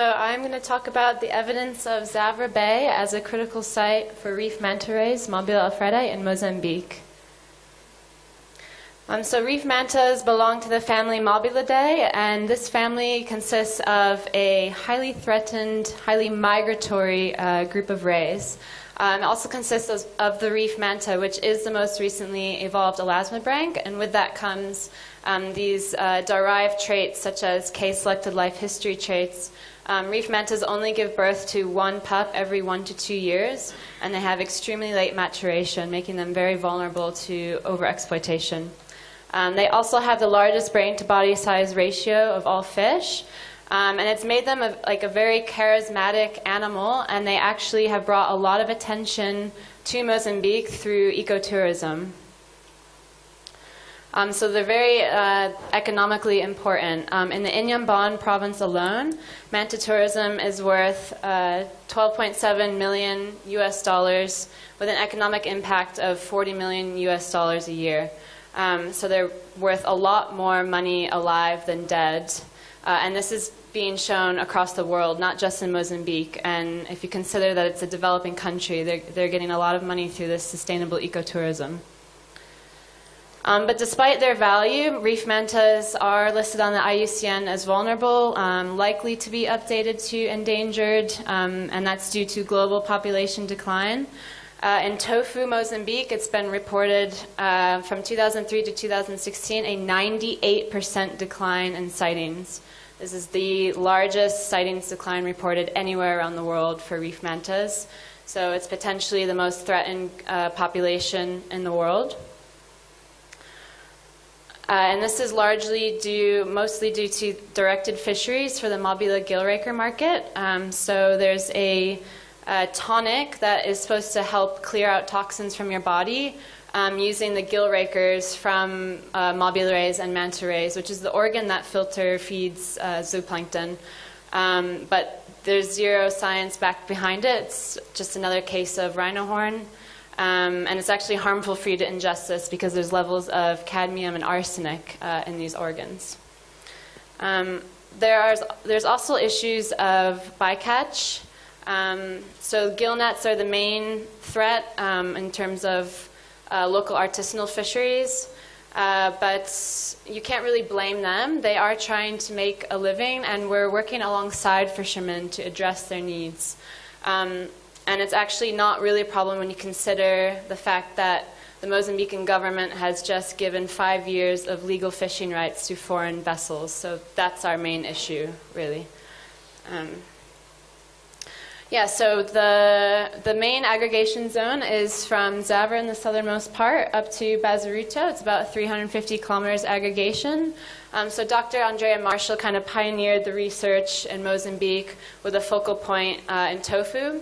so I'm going to talk about the evidence of Závora Bay as a critical site for reef manta rays, Mobula alfredi, in Mozambique. Um, so reef mantas belong to the family Mobulidae, and this family consists of a highly threatened, highly migratory uh, group of rays. Um, it also consists of, of, the reef manta, which is the most recently evolved elasmobranch, and with that comes um, these uh, derived traits such as K-selected life history traits. Um, reef mantas only give birth to one pup every one to two years, and they have extremely late maturation, making them very vulnerable to overexploitation. Um, they also have the largest brain to body size ratio of all fish. Um, and it's made them a, like a very charismatic animal, and they actually have brought a lot of attention to Mozambique through ecotourism. Um, so they're very uh, economically important. Um, in the Inhambane province alone, manta tourism is worth uh, 12.7 million US dollars with an economic impact of 40 million US dollars a year. Um, so they're worth a lot more money alive than dead. Uh, and this is being shown across the world, not just in Mozambique. And if you consider that it's a developing country, they're, they're getting a lot of money through this sustainable ecotourism. Um, but despite their value, reef mantas are listed on the IUCN as vulnerable, um, likely to be updated to endangered, um, and that's due to global population decline. Uh, in Tofo, Mozambique, it's been reported uh, from 2003 to 2016 a 98% decline in sightings. This is the largest sightings decline reported anywhere around the world for reef mantas. So it's potentially the most threatened uh, population in the world. Uh, and this is largely due, mostly due to directed fisheries for the Mobula gillraker market. Um, so there's a a tonic that is supposed to help clear out toxins from your body um, using the gill rakers from uh, mobula rays and manta rays, which is the organ that filter feeds uh, zooplankton. Um, but there's zero science back behind it. It's just another case of rhino horn. Um, and it's actually harmful for you to ingest this because there's levels of cadmium and arsenic uh, in these organs. Um, there are, there's also issues of bycatch. Um, so gill nets are the main threat um, in terms of uh, local artisanal fisheries, uh, but you can't really blame them. They are trying to make a living, and we're working alongside fishermen to address their needs. Um, and it's actually not really a problem when you consider the fact that the Mozambican government has just given five years of legal fishing rights to foreign vessels. So that's our main issue, really. Um, yeah, so the, the main aggregation zone is from Závora in the southernmost part up to Bazaruto. It's about 350 kilometers aggregation. Um, so Dr. Andrea Marshall kind of pioneered the research in Mozambique with a focal point uh, in Tofo.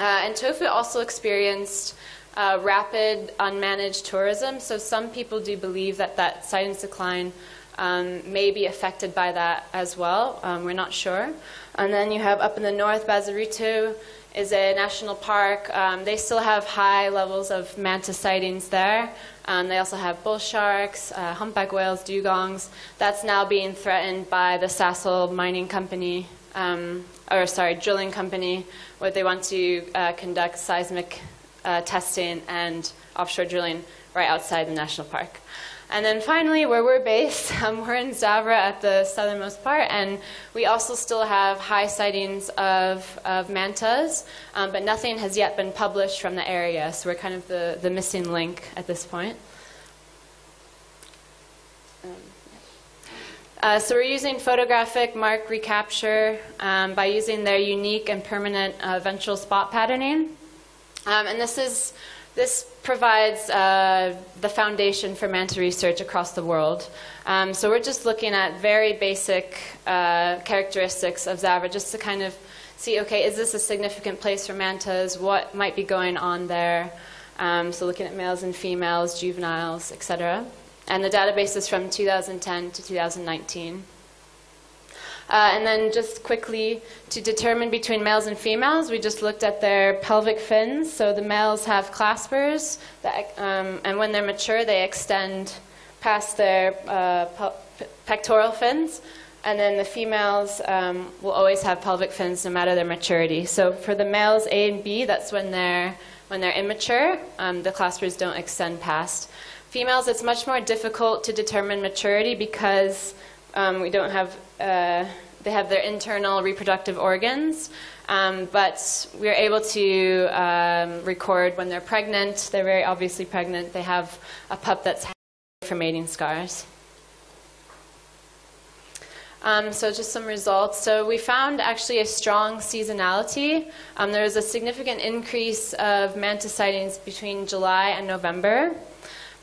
Uh, and Tofo also experienced uh, rapid unmanaged tourism. So some people do believe that that sightings decline um, may be affected by that as well. Um, we're not sure. And then you have up in the north, Bazaruto is a national park. Um, they still have high levels of manta sightings there. Um, they also have bull sharks, uh, humpback whales, dugongs. That's now being threatened by the Sasol mining company, um, or sorry, drilling company, where they want to uh, conduct seismic uh, testing and offshore drilling right outside the national park. And then finally, where we're based, um, we're in Závora at the southernmost part, and we also still have high sightings of, of mantas, um, but nothing has yet been published from the area, so we're kind of the, the missing link at this point. Uh, so we're using photographic mark recapture um, by using their unique and permanent uh, ventral spot patterning. Um, and this is this provides uh, the foundation for manta research across the world. Um, so we're just looking at very basic uh, characteristics of Závora just to kind of see, okay, is this a significant place for mantas? What might be going on there? Um, so looking at males and females, juveniles, etc. And the database is from 2010 to 2019. Uh, and then just quickly to determine between males and females, we just looked at their pelvic fins. So the males have claspers, that, um, and when they're mature, they extend past their uh, pectoral fins. And then the females um, will always have pelvic fins no matter their maturity. So for the males A and B, that's when they're when they're immature. Um, the claspers don't extend past. Females, it's much more difficult to determine maturity because um, we don't have uh, they have their internal reproductive organs. Um, but we're able to um, record when they're pregnant. They're very obviously pregnant. They have a pup that's for mating scars. Um, so just some results. So we found actually a strong seasonality. Um, there was a significant increase of mantis sightings between July and November.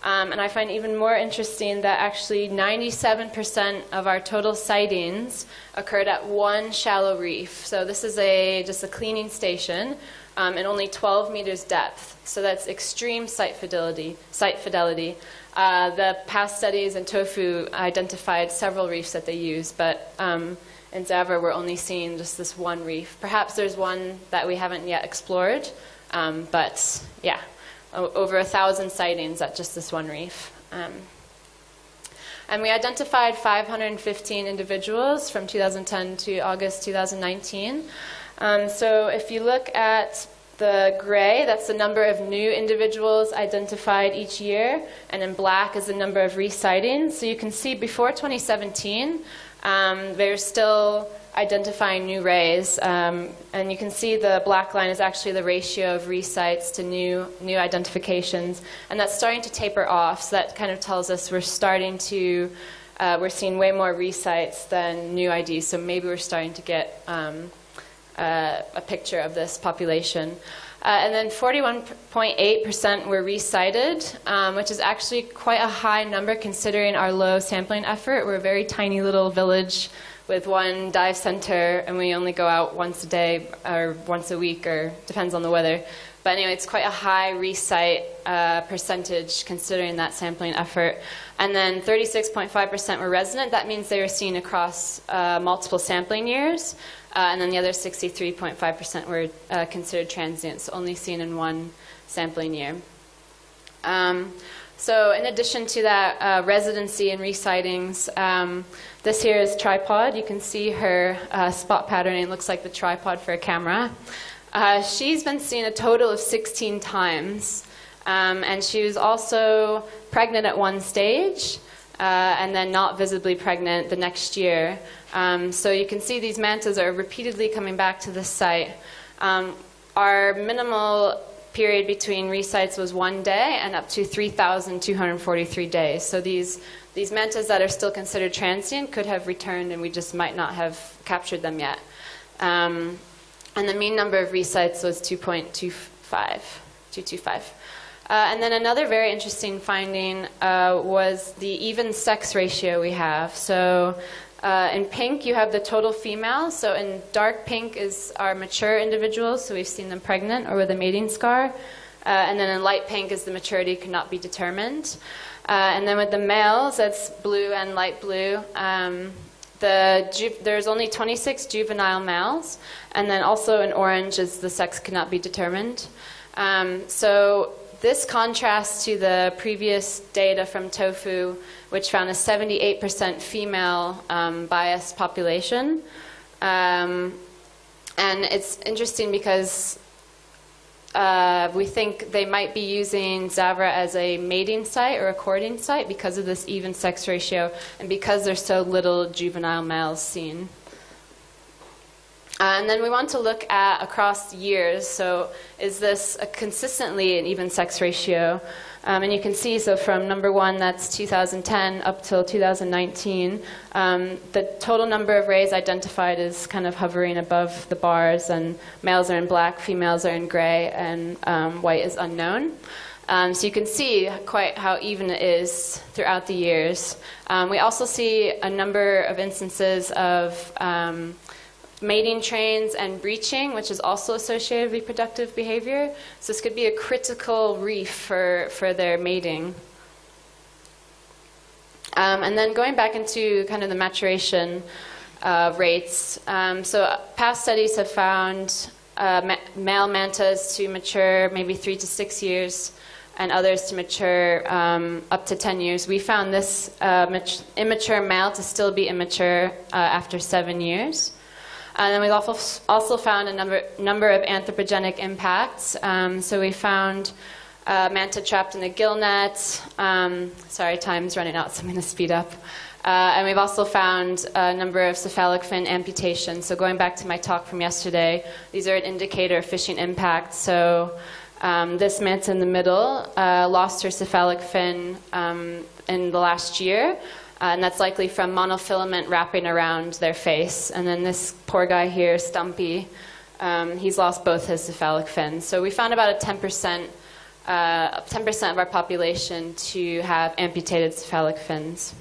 Um, and I find even more interesting that actually 97% of our total sightings occurred at one shallow reef. So this is a just a cleaning station um, and only 12 meters depth. So that's extreme site fidelity. Site fidelity. Uh, the past studies in Tofo identified several reefs that they use, but um, in Závora we're only seeing just this one reef. Perhaps there's one that we haven't yet explored, um, but yeah, over a thousand sightings at just this one reef. Um, and we identified 515 individuals from 2010 to August 2019. Um, so if you look at the gray, that's the number of new individuals identified each year, and in black is the number of resightings. So you can see before 2017, um, there's still identifying new rays, um, and you can see the black line is actually the ratio of resights to new new identifications, and that's starting to taper off. So that kind of tells us we're starting to uh, we're seeing way more resights than new IDs. So maybe we're starting to get um, uh, a picture of this population. Uh, and then 41.8% were resighted, um, which is actually quite a high number considering our low sampling effort. We're a very tiny little village with one dive center, and we only go out once a day or once a week, or depends on the weather. But anyway, it's quite a high resight uh, percentage considering that sampling effort. And then 36.5% were resident. That means they were seen across uh, multiple sampling years. Uh, and then the other 63.5% were uh, considered transient, so only seen in one sampling year. Um, so, in addition to that uh, residency and resightings, um, this here is tripod. You can see her uh, spot patterning. looks like the tripod for a camera. Uh, she's been seen a total of 16 times, um, and she was also pregnant at one stage. Uh, and then not visibly pregnant the next year. Um, so you can see these mantas are repeatedly coming back to this site. Um, our minimal period between resights was one day and up to 3,243 days. So these, these mantas that are still considered transient could have returned and we just might not have captured them yet. Um, and the mean number of resights was 2.25, 225. Uh, and then another very interesting finding uh, was the even sex ratio we have. So uh, in pink, you have the total females. So in dark pink is our mature individuals, so we've seen them pregnant or with a mating scar. Uh, and then in light pink is the maturity cannot be determined. Uh, and then with the males, that's blue and light blue. Um, the there's only 26 juvenile males, and then also in orange is the sex cannot be determined. Um, so this contrasts to the previous data from Tofo, which found a 78% female um, biased population. Um, and it's interesting because uh, we think they might be using Závora as a mating site or a courting site because of this even sex ratio and because there's so little juvenile males seen. Uh, and then we want to look at across years. So, is this consistently an even sex ratio? Um, and you can see, so from number one, that's 2010 up till 2019, um, the total number of rays identified is kind of hovering above the bars, and males are in black, females are in gray, and um, white is unknown. Um, so you can see quite how even it is throughout the years. Um, we also see a number of instances of um, mating trains and breaching, which is also associated with reproductive behavior. So this could be a critical reef for, for their mating. Um, and then going back into kind of the maturation uh, rates. Um, so past studies have found uh, ma- male mantas to mature maybe three to six years and others to mature um, up to 10 years. We found this uh, immature male to still be immature uh, after seven years. And then we've also, also found a number, number of anthropogenic impacts. Um, so we found uh, manta trapped in the gill net. Um, sorry, time's running out, so I'm going to speed up. Uh, and we've also found a number of cephalic fin amputations. So going back to my talk from yesterday, these are an indicator of fishing impact. So um, this manta in the middle uh, lost her cephalic fin um, in the last year, uh, and that's likely from monofilament wrapping around their face. And then this poor guy here, Stumpy, um, he's lost both his cephalic fins. So we found about a 10%, uh, 10% of our population to have amputated cephalic fins.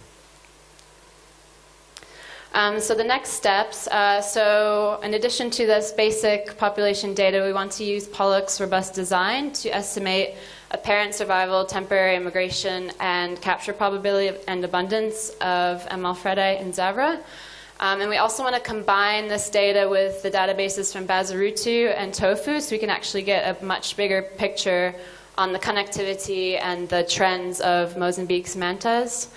Um, so the next steps, uh, so in addition to this basic population data, we want to use Pollock's robust design to estimate apparent survival, temporary immigration, and capture probability and abundance of M. alfredi and Závora. Um, and we also want to combine this data with the databases from Bazaruto and Tofo so we can actually get a much bigger picture on the connectivity and the trends of Mozambique's mantas.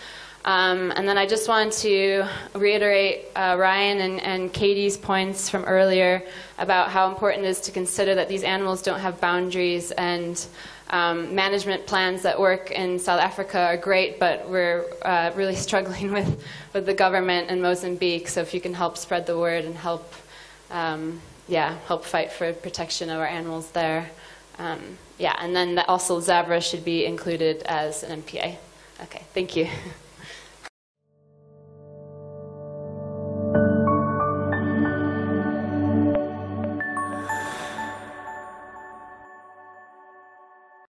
Um, and then I just want to reiterate uh, Ryan and, and, Katie's points from earlier about how important it is to consider that these animals don't have boundaries and um, management plans that work in South Africa are great, but we're uh, really struggling with, with the government in Mozambique. So if you can help spread the word and help, um, yeah, help fight for protection of our animals there. Um, yeah, and then also Závora should be included as an MPA. Okay, thank you.